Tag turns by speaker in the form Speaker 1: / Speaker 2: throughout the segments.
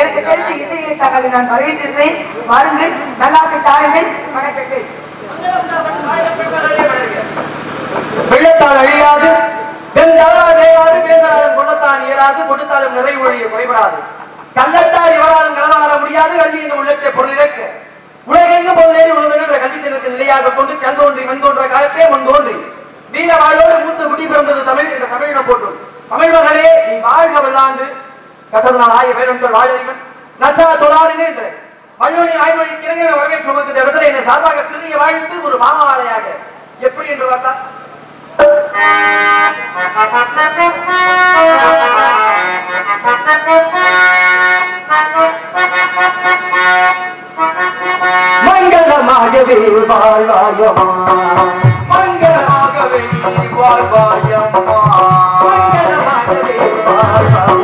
Speaker 1: எனக்கு தெரிந்த இசையை தகவலை நான் வரவேற்றிருக்கிறேன். வாருங்கள். நல்லாசை தாருங்கள். வணக்கத்தை
Speaker 2: வெள்ளத்தால் அழியாது வெந்தாளால் வேகாது வேந்தனாலும் இயலாது கொடுத்தாலும் நிறைவொழிய குறைபடாது. கள்ளத்தால் எவராலும் நலமாற முடியாது கல்வி என்ற உள்ளத்தை பொருளிறக்க உலகெங்கு பொருளேறி உலகென்ற கல்வி தினத்தை நிலையாக கொண்டு கண் தோன்றி மண் தோன்ற காலத்தே முன் தோன்றி. வீர வாழ்வோடு மூத்த குடி பிறந்தது தமிழ் என்ற தமிழினம் போற்றும். தமிழ் மகளே நீ வாழ்க வல்லாண்டு. கட்டதனால் ஆய வேறொன்கள் வாழறிவன் நச்சா தொழாரினே என்ற வள்ளுவனின் ஆய்வழி கிழங்கை இடத்துல என்னை சார்பாக சிறிய வாழ்த்து ஒரு மாமாலையாக. எப்படி என்று பார்த்தா மங்களமாகவே வாழ்வாயமா மங்களமாகவே வாழ்வாயம்மா. மங்களமாகவே வாழ்வாயம்மா.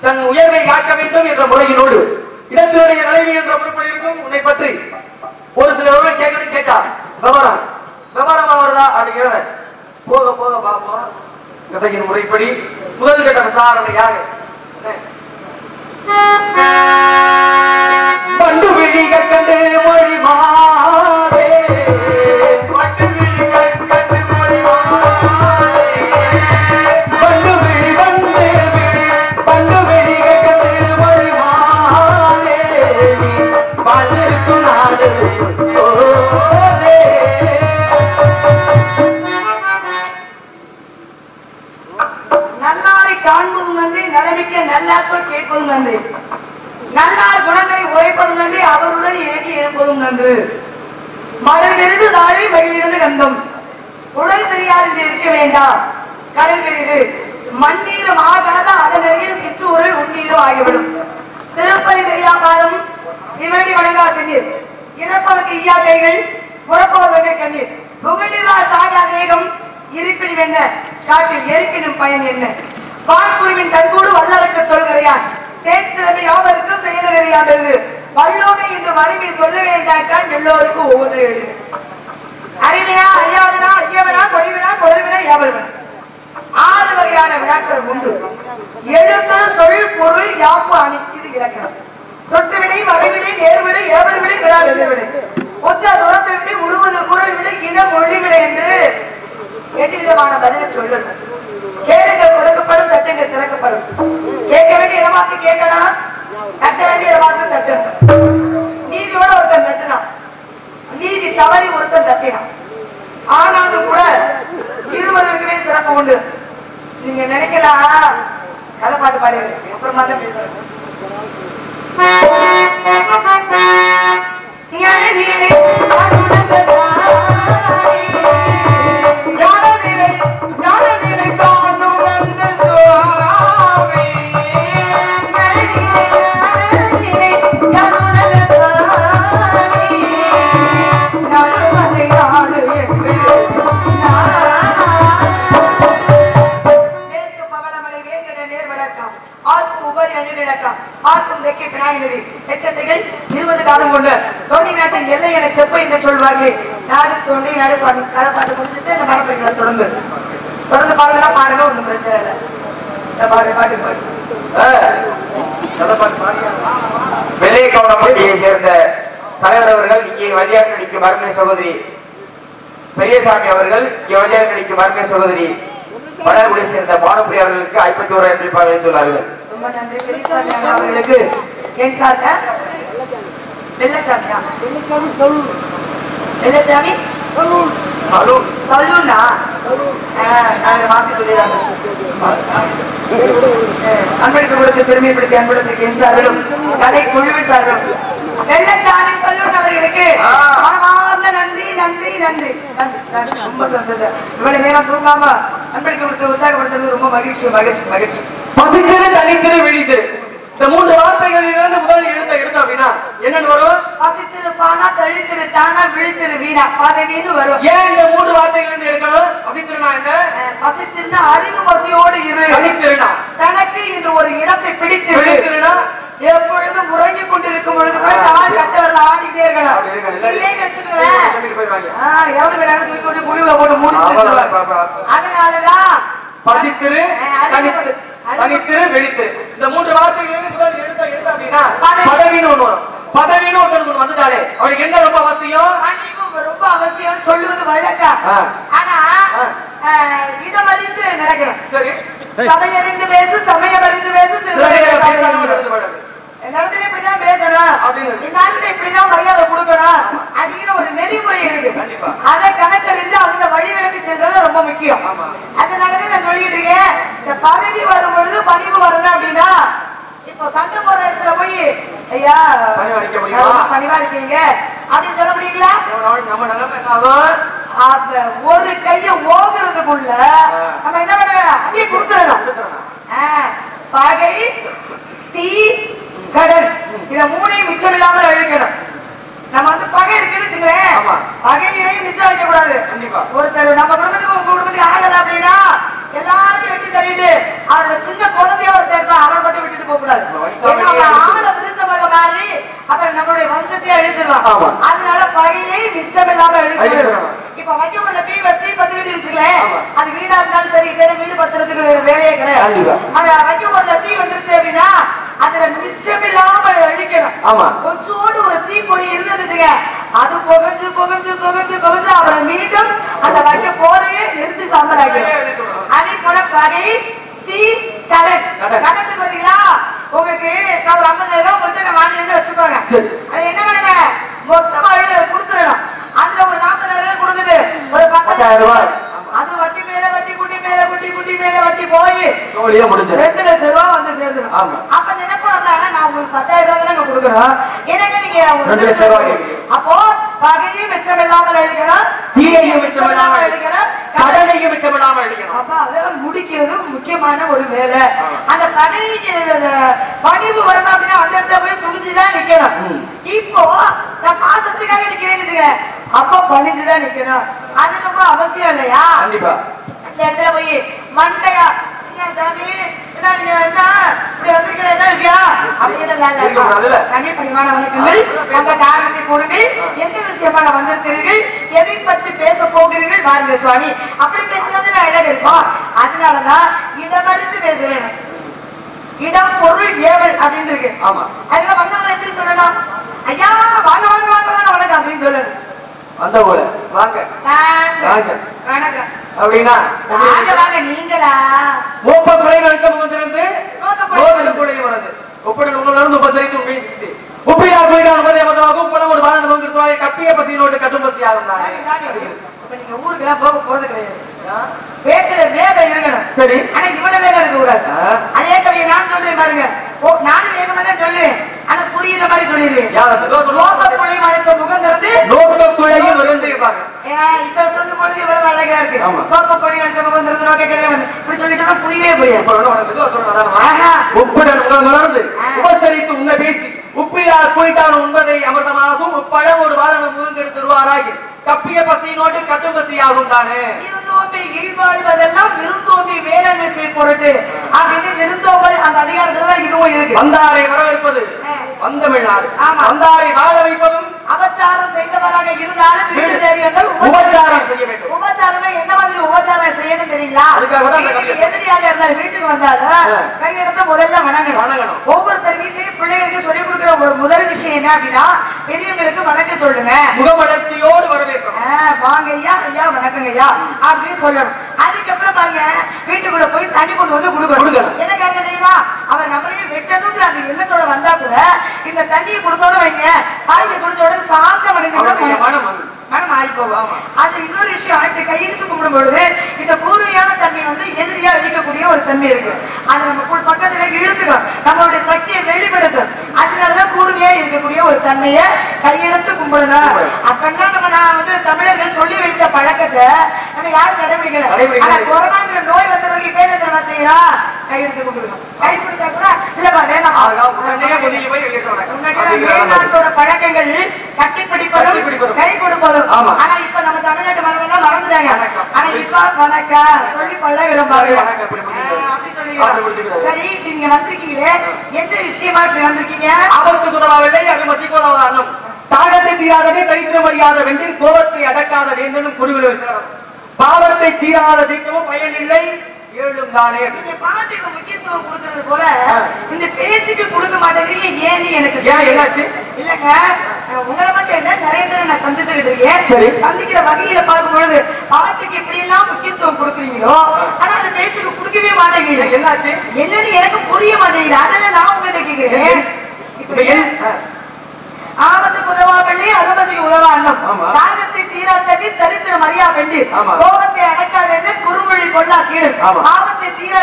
Speaker 2: தன் உயர்வை காக்க வேண்டும் என்ற முறையினோடு. இடத்தினுடைய நிலைமை என்ற பொறுப்பில் இருக்கும். உன்னை
Speaker 1: காட்டில் பயன் என்ன? வான்குருவின் தன்போடு வல்லடக்க தொல்கரையான் தேன் சிறப்பு யாவருக்கும் செயலறியாதது வல்லோனை இன்று வலிமை சொல்ல வேண்டாய்த்தான் எல்லோருக்கும் ஒவ்வொன்று எழுது அறிவினா அறியாதனா ஐயவனா கொலைவினா கொலைவினா யாவருவன் ஆறு வகையான வினாக்கள் உண்டு. எழுத்து சொல் பொருள் யாப்பு அணிக்கிறது இலக்கணம். சொட்டு வரைவிலை நேர்விலை ஏவர் ஏவர்வினை விழா எதிர்விலை ஒற்ற தூரத்தை விலை முழுவது குரல் விலை இன மொழி விலை என்று எட்டு விதமான பதிலை சொல்லணும் கேளுங்கள் கொடுக்கப்படும் தட்டுங்கள் திறக்கப்படும். கேட்க வேண்டிய இடமாக்கு கேட்கலாம். தட்ட வேண்டிய இடமாக்கு தட்டணும். நீதியோட ஒருத்தன் தட்டினான். நீதி தவறி ஒருத்தன் தட்டினான். ஆனாலும் கூட இருவருக்குமே சிறப்பு உண்டு. நீங்க நினைக்கலாம்? கதை பாட்டு பாடுறது அப்புறமா தான் பேசுறேன் காலம் கொண்டு தோண்டி நாட்டின் எல்லை என செப்ப என்று சொல்வார்களே. நாடு தோண்டி நாடு சுவாமி கதை பாட்டு முடிச்சுட்டு நம்ம பேசுறேன் தொடர்ந்து தொடர்ந்து பாடுறதா பாடுங்க ஒண்ணும் பிரச்சனை இல்லை. இந்த பாடு பாட்டு பாடு.
Speaker 2: வெள்ளை கவுனப்பட்டியை சேர்ந்த தலைவர் அவர்கள் இங்கே வழியாக நடிக்கும் அருமை சகோதரி. பெரியசாமி அவர்கள் இங்கே வழியாக நடிக்கும் அருமை சகோதரி. வடகுடியை சேர்ந்த பானுபுரி அவர்களுக்கு ஐம்பத்தி ஒரு ரூபாய் அளித்துள்ளார்கள்
Speaker 1: ரொம்ப நன்றி பெரியசாமி அண்ணா அவர்களுக்கு. ஏன் சார் வெள்ளச்சாமியா? வெள்ளச்சாமி சலூனா. நாங்க மாத்தி சொல்லிடுறாங்க கொடுத்து பெருமைப்படுத்தி அன்பளிப்பு என் சார்களும் கலை குழுவி சார்களும் வெள்ளச்சாமி சலூன் அவர்களுக்கு நன்றி நன்றி நன்றி. நன்றி, நன்றி. ரொம்ப சந்தோஷம். இவ்வளவு நேரம் தூங்காம கொடுத்து உற்சாகப்படுத்துறது ரொம்ப மகிழ்ச்சி மகிழ்ச்சி மகிழ்ச்சி.
Speaker 2: பசித்திரு தனித்திரு விழித்திரு இந்த மூன்று வார்த்தைகளிலிருந்து முதல் எழுத்த எடுத்தோம் அப்படின்னா என்னன்னு வரும்?
Speaker 1: பசித்திரு பானா தழித்திரு தானா விழித்திரு வீணா பதவின்னு வரும்.
Speaker 2: ஏன் இந்த மூன்று வார்த்தைகளிலிருந்து எடுக்கணும் பசித்திருனா என்ன?
Speaker 1: அஹ் பசித்திருந்தா அறிவு பசியோடு இரு.
Speaker 2: தனித்திருனா
Speaker 1: தனக்கு இன்று ஒரு இடத்தை பிடித்து விடு.
Speaker 2: விழித்திருனா
Speaker 1: எப்பொழுதும் உறங்கிக் கொண்டிருக்கும் பொழுது கூட நான் கட்டவர்கள் ஆடிட்டே
Speaker 2: இருக்கணும்.
Speaker 1: இருக்கணும்.
Speaker 2: இல்ல.
Speaker 1: இல்லைன்னு வச்சுக்கோங்களேன் எவ்வளவு தூக்கி கொண்டு போட்டு. அதனாலதான்
Speaker 2: பசித்திரு தனித்திரு வெளித்திரு. இந்த மூன்று எழுத்த எடுத்த அப்படின்னா
Speaker 1: பதவி.
Speaker 2: பதவின்னு ஒண்ணு வரும். பதவின்னு ஒருத்தருக்கு ஒண்ணு வந்துட்டாலே. அவருக்கு என்ன ரொம்ப அவசியம்?
Speaker 1: ரொம்ப அவசியம் சொல்லுவது வழக்கம்.
Speaker 2: ஆ.
Speaker 1: ஆனா இதை மதித்து நடக்கணும்.
Speaker 2: சரி.
Speaker 1: சமையறிந்து பேசு சமயம் அறிந்து பேசு. எல்லாருமே இப்படிதான் பேசணும்.
Speaker 2: அப்படின்னு.
Speaker 1: இந்நாட்டில் இப்படிதான் மரியாதை கொடுக்கணும் அப்படிங்கிற ஒரு நெறிமுறை இருக்கு.
Speaker 2: கண்டிப்பா.
Speaker 1: அதை கணக்கறிந்து அதுல வழிவிலக்கு சென்றது ரொம்ப முக்கியம். அதனாலதான் நான் சொல்லிட்டு இருக்கேன். இந்த பதவி வரும் பொழுது பணிவு வரணும் அப்படின்னா இப்போ சண்டை போற இடத்துல போய் ஐயா
Speaker 2: பணிவா
Speaker 1: இருக்கீங்க அப்படின்னு சொல்ல முடியுங்களா? அந்த ஒரு கைய ஓகுறதுக்குள்ள நம்ம என்ன பண்ண அப்படியே கொடுத்துடணும். பகை தீ கடன் இத மூணையும் மிச்சம் இல்லாமல் அழிக்கணும் நம்ம வந்து பகை இருக்குன்னு வச்சுக்கிறேன்
Speaker 2: ஆமா.
Speaker 1: பகையிலையும் மிச்சம் வைக்க கூடாது. ஒருத்தர் நம்ம குடும்பத்துக்கு உங்க குடும்பத்துக்கு ஆகல அப்படின்னா எல்லாரையும் வெட்டி தள்ளிட்டு அவரோட சின்ன குழந்தைய ஒருத்தர் இருப்பா அவரை மட்டும் விட்டுட்டு போக கூடாது அவன் ஆளை மாதிரி அப்புறம் நம்மளுடைய வம்சத்தையே
Speaker 2: ஆமா.
Speaker 1: அதனால பகையை மிச்சம் இல்லாம அழிக்கணும். இப்ப வைக்க உள்ள தீ வச்சு பத்து வீடு
Speaker 2: ஆமா.
Speaker 1: அது வீடா இருந்தாலும் சரி வேற வீடு பத்துறதுக்கு வேலையே கிடையாது
Speaker 2: கண்டிப்பா.
Speaker 1: அந்த வைக்க உள்ள தீ வந்துருச்சு அப்படின்னா அதுல மிச்சம் இல்லாம அழிக்கணும்.
Speaker 2: ஆமா.
Speaker 1: கொஞ்சோடு ஒரு தீ பொடி இருந்துச்சுங்க அது புகஞ்சு புகஞ்சு புகஞ்சு புகஞ்சு அவரை மீண்டும் அந்த வைக்க போரையே நிறுத்தி சாம்பலாக்கணும் அதே போல பகை தீ கடன்.
Speaker 2: கடன்.
Speaker 1: பாத்தீங்களா உங்களுக்கு ஒரு ஐம்பதாயிரம் ரூபாய் கொடுத்து நான் வாங்கி வச்சுக்கோங்க.
Speaker 2: சரி.
Speaker 1: அது என்ன பண்ணுங்க மொத்தமா கொடுத்துடணும். அதுல ஒரு நாற்பதாயிரம் ரூபாய் கொடுத்துட்டு ஒரு
Speaker 2: பத்தாயிரம் ரூபாய்.
Speaker 1: அது வட்டி மேல வட்டி குட்டி மேல குட்டி குட்டி மேல வட்டி போய்
Speaker 2: ஜோலியா முடிஞ்சது.
Speaker 1: ரெண்டு லட்சம் ரூபாய் வந்து சேர்ந்துடும்
Speaker 2: ஆமா.
Speaker 1: அப்ப நினைப்பாங்க நான் உங்களுக்கு பத்தாயிரம் ரூபாய் தானே கொடுக்குறோம் எனக்கு நீங்க
Speaker 2: ரெண்டு லட்சம் ரூபாய்.
Speaker 1: அப்போ பகையும் மிச்சம் இல்லாமல் அழிக்கணும்
Speaker 2: தீயையும் மிச்சமில்லாம
Speaker 1: அழிக்கணும்
Speaker 2: கடலையும் மிச்சமில்லாம அடிக்கணும்
Speaker 1: அப்ப அதெல்லாம் முடிக்கிறது முக்கியமான ஒரு வேலை பதவிக்கு பணிவு வரணும் அப்படின்னா அந்த இடத்துல போய் துணிஞ்சுதான் நிக்கணும். இப்போ நான் பாசத்துக்காக நிக்கிறேன்னு அப்ப பணிஞ்சுதான் நிக்கணும். அது ரொம்ப அவசியம் இல்லையா?
Speaker 2: கண்டிப்பா.
Speaker 1: இந்த இடத்துல போய் மண்டையா சாமி எந்த விஷயமாக வந்திருக்கிறீர்கள்? எதை பற்றி பேச போகிறீர்கள்? வாருங்கள் சுவாமி. அப்படி பேசுறது நான் இடம் இருக்கும். அதனாலதான் இடமறிந்து பேசுறேன். இடம் பொருள் ஏவல் அப்படின்னு இருக்கு
Speaker 2: ஆமா.
Speaker 1: அதுல வந்தவங்க எப்படி சொல்லணும்? ஐயா வாங்க வாங்க வாங்க வாங்க வணக்கம் அப்படின்னு சொல்லணும்.
Speaker 2: வந்த போல. வாங்க.
Speaker 1: வாங்க.
Speaker 2: வாங்க.
Speaker 1: வணக்கம்.
Speaker 2: அப்படின்னா
Speaker 1: வாங்க வாங்க நீங்களா?
Speaker 2: மூப்ப குறைகள் முகத்திலிருந்து
Speaker 1: நோக்கப்படி-
Speaker 2: நோவில் குறையும் வருது ஒப்புடன் உணர்ந்து உபசரித்து உண்மையை உப்பியா உபதே மதமாகவும் பணம் ஒரு வாழ நோங்கிறதுவாய் கப்பிய பசியினோடு
Speaker 1: நீங்க ஊருக்கு எல்லாம் போக போறது கிடையாது. வேகம் இருக்கணும்.
Speaker 2: சரி.
Speaker 1: ஆனா இவ்வளவு வேகம் இருக்க கூடாது. அதே சொல்றேன் பாருங்க. ஓ நானும் வேகமா தான் சொல்லுவேன். ஆனா புரியுற மாதிரி சொல்லிடுவேன்
Speaker 2: யார்
Speaker 1: லோக புள்ளி மறைச்ச முகம் திறந்து.
Speaker 2: நோக்க குழையும் இருந்து
Speaker 1: இப்ப சொல்லும் பொழுது இவ்வளவு அழகா இருக்கு. லோக புள்ளி மறைச்ச முகம் திறந்து நோக்க கிடையாது இப்படி சொல்லிட்டோம்னா புரியவே புரியாது.
Speaker 2: இப்ப வேணா உனக்கு இதுவா சொல்றேன்
Speaker 1: ஆஹா.
Speaker 2: உப்புடன் உணர் உணர்ந்து
Speaker 1: ஆ.
Speaker 2: உபசரித்து உன்னை பேசி உப்பிலார் குளித்தான் உண்பதை அமிர்தமாகும் உப்பழம் ஒரு வாரணம் முகங்கெடுத்து தருவாராகி கப்பிய பசியினோடு கட்டும் பசியாகும் தானே
Speaker 1: விருந்தோம்பி ஈழ்வாழ்வதெல்லாம் விருந்தோம்பி வேளாண்மை செய்ய பொருட்டு அப்படின்னு விருந்தோம்பல் அந்த அதிகாரத்துல தான் இதுவும் இருக்கு
Speaker 2: வந்தாரை வரவேற்பது. வந்தமிழ்நாடு
Speaker 1: ஆமா.
Speaker 2: வந்தாரை வாழ வைப்பதும்
Speaker 1: அபச்சாரம் செய்தவராக இருந்தாலும் வீடு
Speaker 2: உபச்சாரம் செய்ய வேண்டும்.
Speaker 1: உபச்சாரம்னா எந்த மாதிரி உபச்சாரம் தெரியுங்களா?
Speaker 2: அதுக்காக தான் அந்த
Speaker 1: வீட்டுக்கு. எதிரியாக வந்தாலும். கையெடுத்து முதல்ல வணங்கணும். ஒவ்வொருத்தர் வீட்லயும் பிள்ளைகளுக்கு சொல்லிக் கொடுக்கிற ஒரு முதல் விஷயம் என்ன அப்படின்னா பெரியவங்களுக்கு வணக்கம் சொல்லுங்க.
Speaker 2: முகமலர்ச்சியோடு வரவேற்கணும்.
Speaker 1: வாங்க ஐயா ஐயா வணக்கங்க ஐயா அப்படின்னு சொல்லணும். அதுக்கப்புறம் பாருங்க வீட்டுக்குள்ள போய் தண்ணி கொண்டு வந்து கொடுக்கணும். என்ன காரணம் தெரியுமா? அவர் நம்மளையும் வெட்டணுங்கிற அந்த எண்ணத்தோட வந்தா கூட இந்த தண்ணியை கொடுத்தோட வைங்க வாங்கி குடிச்ச உடனே சாந்த மனிதன்
Speaker 2: மனம்
Speaker 1: மாறி போகும். அது இன்னொரு விஷயம் இந்த கையெழுத்து கும்பிடும் பொழுது இந்த கூர்மையான தன்மை வந்து எதிரியா அழிக்கக்கூடிய ஒரு தன்மை இருக்கு. அது நம்ம பக்கத்துல இழுத்துக்கும் நம்மளுடைய சக்தியை வெளிப்படுத்தும் அதனாலதான் கூர்மையா இருக்கக்கூடிய ஒரு தன்மையை கையெழுத்து கும்பிடணும். அப்பெல்லாம் நம்ம நான் வந்து தமிழர்கள் சொல்லி வைத்த பழக்கத்தை நம்ம யாரும். ஆனா கொரோனாங்கிற நோய் வந்தவங்க இப்ப என்ன தெரியுமா கை கொடுத்தா கூட இல்லப்பா வேணாம்.
Speaker 2: அதுக்காக உடனே ஒதுங்கி போய் கையெழுத்து வணக்கம்.
Speaker 1: முன்னாடி
Speaker 2: அப்படிங்கிற
Speaker 1: மேல்நாட்டோட பழக்கங்கள் கட்டிப்பிடிப்பதும்
Speaker 2: கட்டிப்பிடிப்பதும்.
Speaker 1: கை கொடுப்பதும். ஆனா இப்ப நம்ம தமிழ்நாட்டு மரபெல்லாம் மறந்துட்டாங்க. ஆனா இப்ப வணக்கம். சொல்லி கொள்ள விரும்பாங்க. சரி நீங்க வந்திருக்கீங்களே. எந்த விஷயமா இப்படி வந்திருக்கீங்க?
Speaker 2: ஆபத்து உதவாவில்லை அகமதி கோதாவத அன்னம் தாகத்தை தீராதவே தரித்திரம் அறியாத கோபத்தை அடக்காத வேந்தனும் குருவில் பாவத்தை தீராத தீர்க்கவும் பயன் இல்லை ஏழும் தானே.
Speaker 1: நீங்க பாட்டுக்கு முக்கியத்துவம் கொடுக்கறது போல இந்த பேச்சுக்கு கொடுக்க மாட்டேங்கிறீங்க ஏன்னு எனக்கு
Speaker 2: ஏன் என்னாச்சு?
Speaker 1: இல்லங்க உங்களை மட்டும் இல்ல நிறைய பேரை நான் சந்திச்சுக்கிட்டு இருக்கேன்.
Speaker 2: சரி.
Speaker 1: சந்திக்கிற வகையில பார்க்கும்பொழுது பாட்டுக்கு எப்படி எல்லாம் முக்கியத்துவம் கொடுக்குறீங்களோ? ஆனா அந்த பேச்சுக்கு கொடுக்கவே மாட்டேங்கிறீங்க.
Speaker 2: என்னாச்சு?
Speaker 1: என்னன்னு எனக்கு புரிய மாட்டேங்குது. அதனால நான் உங்ககிட்ட கேக்குறேன். இப்ப ஆபத்துக்கு உதவாவில்லை அனுமதிக்கு உதவா
Speaker 2: ஆமா.
Speaker 1: தாகத்தை தீராத்ததி தரித்திர மரியா பெண்டு
Speaker 2: ஆமா.
Speaker 1: கோபத்தை அடக்காதது குறுமொழி கொள்ளா
Speaker 2: ஆமா.
Speaker 1: ஆபத்தை தீரா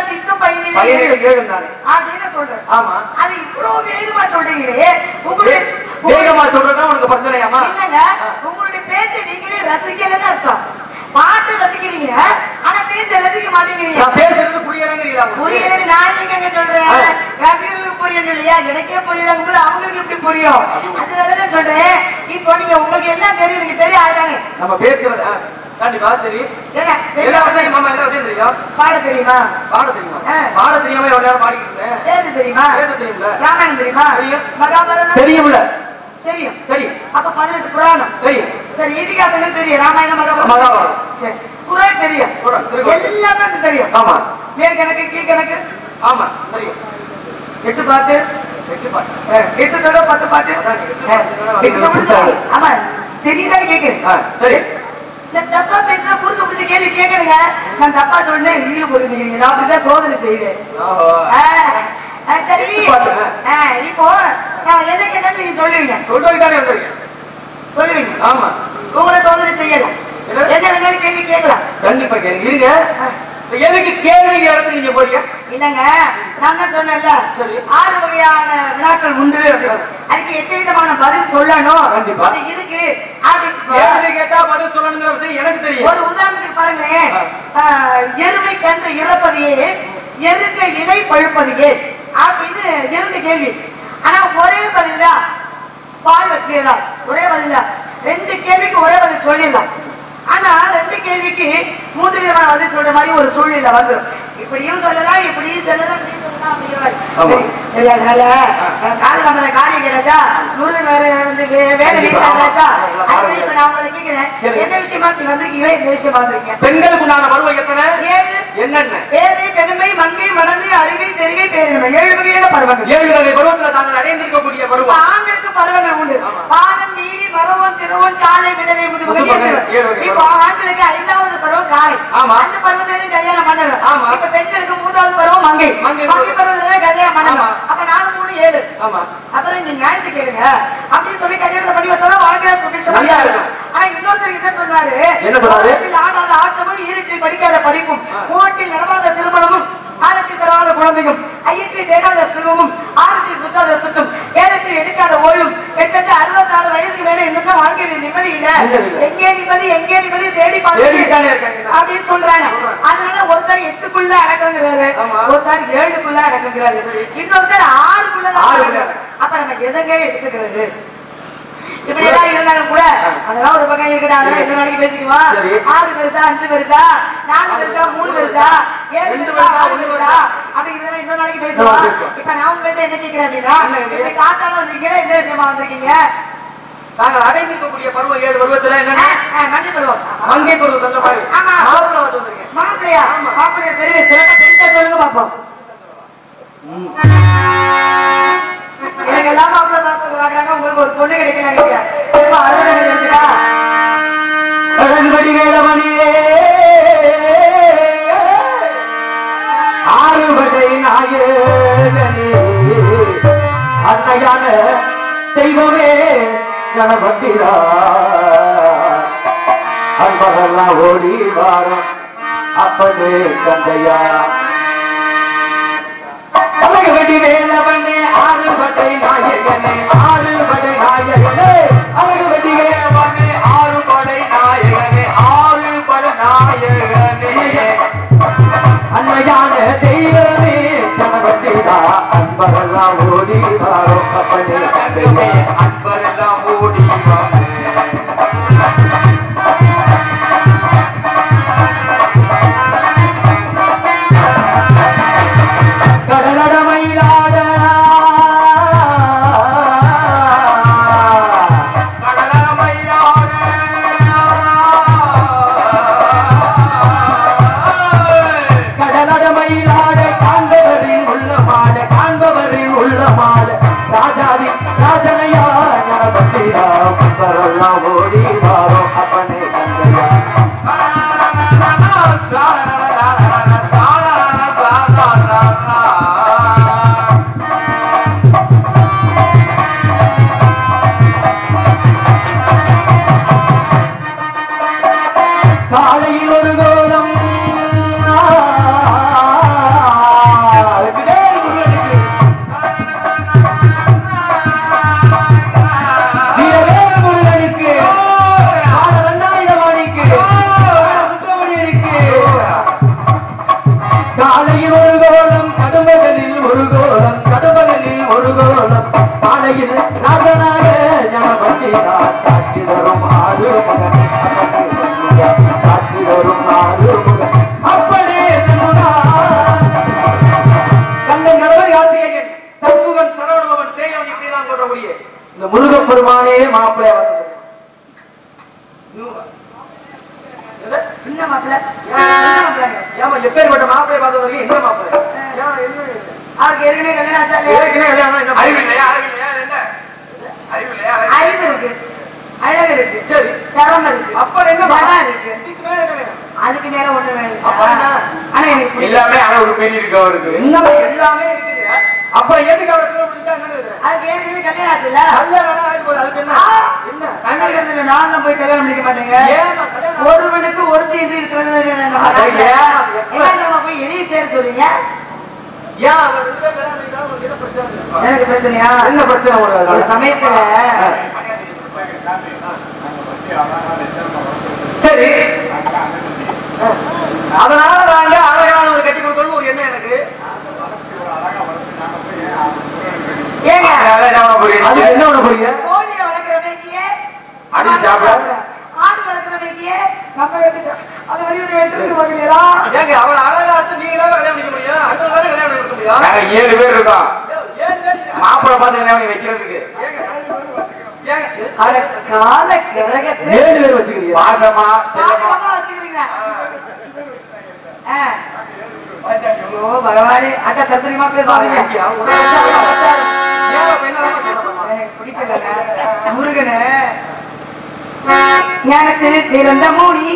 Speaker 2: ஏழும் தானே
Speaker 1: அப்படின்னு சொல்றேன்
Speaker 2: ஆமா.
Speaker 1: அது இவ்வளவு வேகமா சொல்றீங்களே. உங்களுடைய
Speaker 2: வேகமா சொல்றதா உனக்கு பிரச்சனையாமா?
Speaker 1: இல்லங்க. உங்களுடைய பேச்சை நீங்களே ரசிக்கலன்னு அர்த்தம். பாட்டு ரசிக்கிறீங்க ஆனா பேச்சை ரசிக்க மாட்டேங்கிறீங்க.
Speaker 2: பேசுறது புரியலங்கிறீங்களா?
Speaker 1: புரியலன்னு நான் எங்க சொல்றேன். ரசிகர்களுக்கு புரியணும் இல்லையா? எனக்கே புரியலங்கும் போது அவங்களுக்கு எப்படி புரியும்? அதனாலதான் சொல்றேன். இப்போ நீங்க உங்களுக்கு எல்லாம் தெரியும்? நீங்க தெரிய ஆயிட்டாங்க
Speaker 2: நம்ம பேசுறது கண்டிப்பா சரி. எல்லா விஷயம் மாமா எல்லா விஷயம் தெரியும்
Speaker 1: பாட தெரியுமா?
Speaker 2: பாட தெரியுமா. பாட தெரியாம எவ்வளவு நேரம் பாடிக்கிட்டு
Speaker 1: பேச தெரியுமா?
Speaker 2: பேச தெரியும்ல?
Speaker 1: ராமாயணம் தெரியுமா?
Speaker 2: தெரியும். தெரியும்ல?
Speaker 1: தெரியும்
Speaker 2: தெரியும்.
Speaker 1: அப்ப பதினெட்டு புராணம்
Speaker 2: தெரியும்.
Speaker 1: சரி இதிகாசங்கள் தெரியும். ராமாயணம் மகாபாரதம். சரி குரான் தெரியும். எல்லாமே தெரியும்.
Speaker 2: ஆமா.
Speaker 1: மேற்கணக்கு கீழ்கணக்கு
Speaker 2: ஆமா தெரியும்.
Speaker 1: எட்டு பாட்டு?
Speaker 2: வெற்றி பாட்டு.
Speaker 1: எட்டு தடவை பத்து பாட்டு?
Speaker 2: எட்டு.
Speaker 1: எட்டு. ஆமா தெரியுதான்னு கேக்குறேன்.
Speaker 2: ஆ, சரி.
Speaker 1: தப்பா பேசினா குறுக்க பிடிச்ச கேள்வி கேட்கணுங்க. நான் தப்பா சொன்னேன் வீடு போடுறீங்க நான் அப்படிதான் சோதனை செய்வேன். சரி. இப்போ நான் என்ன நீங்க சொல்லுவீங்க?
Speaker 2: தானே வந்திருக்கேன்
Speaker 1: சொல்லுவீங்க?
Speaker 2: ஆமா.
Speaker 1: உங்களை சோதனை செய்யலாம்
Speaker 2: என்ன?
Speaker 1: வேணாலும் கேள்வி கேட்கலாம்?
Speaker 2: கண்டிப்பா கேளுங்க. இருங்க. எதுக்கு கேள்வி இடத்துல நீங்க போறீங்க?
Speaker 1: இல்லங்க. நான் தான் சொன்னேன்ல. ஆறு வகையான வினாக்கள் உண்டு. அதுக்கு எட்டு விதமான பதில் சொல்லணும்?
Speaker 2: கண்டிப்பா.
Speaker 1: இருக்கு. அது
Speaker 2: கேள்வி கேட்டா பதில் சொல்லணுங்கிற விஷயம் எனக்கு தெரியும்.
Speaker 1: ஒரு உதாரணத்துக்கு பாருங்களேன். எருமை கன்று இறப்பதையே எருக்க இலை பழுப்பதையே. அப்படின்னு இருந்து கேள்வி. ஆனா ஒரே பதில் தான். பால் வச்சிடலாம் ஒரே பதில் தான். ரெண்டு கேள்விக்கு ஒரே பதில் சொல்லிடலாம். ஆனா ரெண்டு கேள்விக்கு மூன்று விதமான பதில் சொல்ற மாதிரி ஒரு சூழ்நிலை வந்துடும் இப்படியும் சொல்லலாம் இப்படியும் சொல்லலாம். சரி, அதனால காரியம் கிடைச்சா வேற வந்து வேலை வீட்டுல. என்ன விஷயமா வந்திருக்கீங்களோ இந்த விஷயமா வந்திருக்கீங்க
Speaker 2: பெண்களுக்கு உண்டான பருவம் எத்தனை?
Speaker 1: ஏழு.
Speaker 2: என்னென்ன?
Speaker 1: பேதை பெருமை மங்கை மடங்கு அறிவை தெரிவை பேரின்மை ஏழு வகையான பருவங்கள்.
Speaker 2: ஏழு வகை பருவத்துல தாங்கள் அடைந்திருக்கக்கூடிய பருவம்.
Speaker 1: ஆண்களுக்கு பருவங்கள் உண்டு. பாலம் நீலி மரவன் திருவன் காலை விடலை இப்போ ஆண்களுக்கு ஐந்தாவது பருவம் காலை
Speaker 2: ஆமா.
Speaker 1: அந்த பருவத்திலும் கல்யாணம் பண்ணுறோம்
Speaker 2: ஆமா.
Speaker 1: இப்ப பெண்களுக்கு மூன்றாவது பருவம் மங்கை
Speaker 2: மங்கை
Speaker 1: பருவத்துல கல்யாணம் பண்ணணும். அப்ப நாலு மூணு ஏழு
Speaker 2: ஆமா
Speaker 1: அப்புறம் இந்த ஞாயிற்று கேளுங்க அப்படின்னு சொல்லி கல்யாணத்தை பண்ணி வச்சாதான் வாழ்க்கையா சுபிட்சமா இருக்கும். ஆனா இன்னொருத்தர் என்ன சொன்னாரு
Speaker 2: என்ன சொன்னாரு?
Speaker 1: ஆடாத ஆட்டமும் ஈரத்தில் படிக்காத படிப்பும். மூவத்தில் நடவாத திருமணமும் ஆரத்தில் பெறாத குழந்தையும் ஐயத்தில் தேடாத செல்வமும் ஆரத்தில் சுற்றாத சுற்றும் ஏலத்தில் எடுக்காத ஓய்வும் கிட்டத்தட்ட அறுபத்தி நாலு வயதுக்கு மேல என்னன்னா வாழ்க்கையில் நிம்மதி இல்ல. எங்கே நிம்மதி எங்கே நிம்மதி தேடி பார்த்து. அப்படின்னு சொல்றாங்க. அதனால ஒருத்தர் எட்டுக்குள்ள அடக்குங்கிறாரு. ஒருத்தர் ஏழுக்குள்ள அடக்குங்கிறாரு. இன்னொருத்தர் ஆறுக்குள்ள. அப்ப நம்ம எதங்க எடுத்துக்கிறது? இப்படி எல்லாம் இருந்தாலும் கூட அதெல்லாம் ஒரு பக்கம் அதெல்லாம் எத்தனை நாளைக்கு பேசிக்குவோம்
Speaker 2: சரி.
Speaker 1: ஆறு பெருசா அஞ்சு பெருசா நாலு பெருசா மூணு பெருசா ஏழு பெருசா ஆறு பெருசா.
Speaker 2: பெருசா.
Speaker 1: அப்படிங்கிறதெல்லாம் இன்னொரு நாளைக்கு பேசுவோம். இப்ப நான் உங்ககிட்ட என்ன கேட்கிறேன் அப்படின்னா
Speaker 2: என்ன கேட்கிறீங்க?
Speaker 1: இப்படி காத்தால வந்திருக்கீங்க எந்த விஷயமா வந்திருக்கீங்க
Speaker 2: நாங்கள் அடைந்திருக்கக்கூடிய பருவம் ஏழு பருவத்துல என்னென்ன
Speaker 1: நன்றி பருவம்.
Speaker 2: மங்கை பருவம் சொல்ல மாதிரி.
Speaker 1: ஆமா.
Speaker 2: மாப்பிள்ள வந்து வந்திருக்கேன்.
Speaker 1: மாப்பிள்ளையா மாப்பிள்ளை பெரிய சிறப்பா தெரிஞ்சா சொல்லுங்க பாப்போம் எனக்கு எல்லாம் மாப்பிள்ளை பார்த்து வாங்குறாங்க உங்களுக்கு ஒரு பொண்ணு கிடைக்கிறாங்க திரும்ப அறுபது இருக்குதா
Speaker 2: அன்னையான தெய்வமே கணபத்திரா அன்பரெல்லாம் ஓடி வாரம். அப்பனே கந்தையா அழகுபடி வேலவனே ஆறுபடை நாயகனே ஆறு ஆறுபடை நாயகனே. கணவத்திடா அன்பரெல்லாம் ஓடி வாரோ அப்பனே கந்தையே காலையில் நாதனாக ஜனபந்தினார் காட்சி தரும்
Speaker 1: ஏற்கனவே கல்யாணம் ஆச்சுல்ல
Speaker 2: கல்யாணம் ஆகி போகுது, அதுக்கு என்ன? என்ன?
Speaker 1: கண்ணகத்துல நான் போய் கல்யாணம் பண்ணிக்க மாட்டேங்க. ஒருவனுக்கு ஒருத்தி இது இருக்கிறது நம்ம போய் எதையும் சேர சொல்றீங்க? எனக்கு பிரச்சனையா?
Speaker 2: என்ன பிரச்சனை
Speaker 1: ஒரு? சமயத்துல
Speaker 2: சரி. அதனால நாங்க அழகான ஒரு கட்டி கொடுக்கணும் ஒரு எண்ணம் எனக்கு
Speaker 1: ஏங்க
Speaker 3: அதனால என்ன
Speaker 1: கோழியை வளர்க்குறவனைக்கே
Speaker 3: அடி சாப்பிட.
Speaker 1: ஆடு எடுத்து சா- அது வரையும் எடுத்துட்டு
Speaker 2: ஏங்க அவளை அழகா எடுத்து நீங்க தான் கல்யாணம் பண்ணிக்க முடியும்? அடுத்த வேலை கல்யாணம் பண்ணிக்க முடியும்?
Speaker 3: நாங்க ஏழு பேர் இருக்கோம்? மாப்பிள்ளை பார்த்து என்ன பண்ணி வைக்கிறதுக்கு?
Speaker 1: அட கால கிரகத்தை
Speaker 2: ஏழு பேர் வச்சுக்கிறீங்க?
Speaker 3: பாசமா செல்லமா?
Speaker 1: வச்சுக்கிறீங்க. பகவானே அக்கா தத்திரிமா பேசாதீங்க. முருகன ஞானத்தில் சிறந்த மூடி.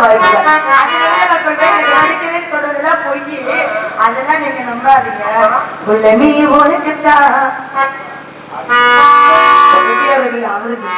Speaker 1: பொய் அதெல்லாம் நீங்க நம்பாதீங்க. உள்ள நீ உனக்குத்தான் பெரியவர்கள் அவருக்கு